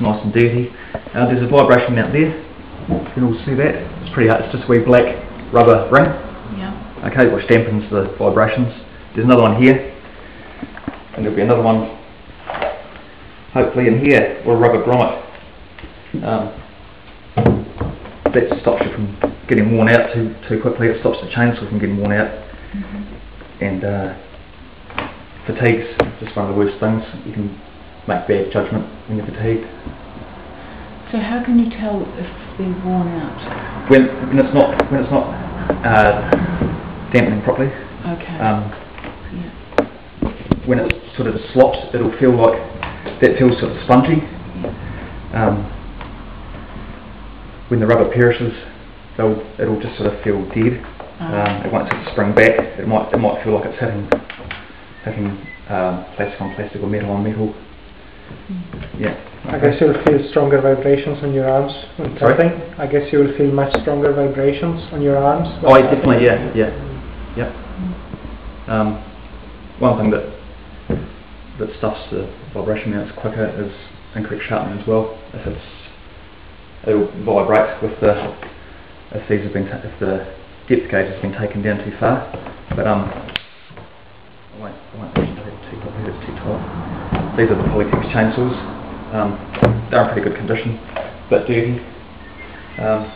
nice and dirty. Uh, there's a vibration mount there. You can all see that. It's pretty hard. It's just a wee black rubber ring. Yeah. Okay, which dampens the vibrations. There's another one here, and there'll be another one, hopefully in here, or a rubber grommet. Um, that stops you from getting worn out too too quickly. It stops the chainsaw from getting worn out, and uh, fatigue's just one of the worst things. You can make bad judgment when you're fatigued. So how can you tell if they're worn out? When when it's not when it's not uh, dampening properly. Okay. Um, yeah. when it sort of slops, it'll feel like that feels sort of spongy. Um, when the rubber perishes, they'll, it'll just sort of feel dead. Um, it won't sort of spring back. It might it might feel like it's hitting hitting um, plastic on plastic or metal on metal. Yeah. I guess you'll feel stronger vibrations on your arms when Sorry? tapping. I guess you will feel much stronger vibrations on your arms. Oh, yeah, tapping. definitely, yeah, yeah, yep. Um, one thing that that stuffs the vibration mounts quicker is incorrect sharpening as well. If it's it'll vibrate with the if these have been ta- if the depth gauge has been taken down too far. But um, I won't won't too too tight. These are the Polytech's chainsaws. Um, they're in pretty good condition, bit dirty. Um,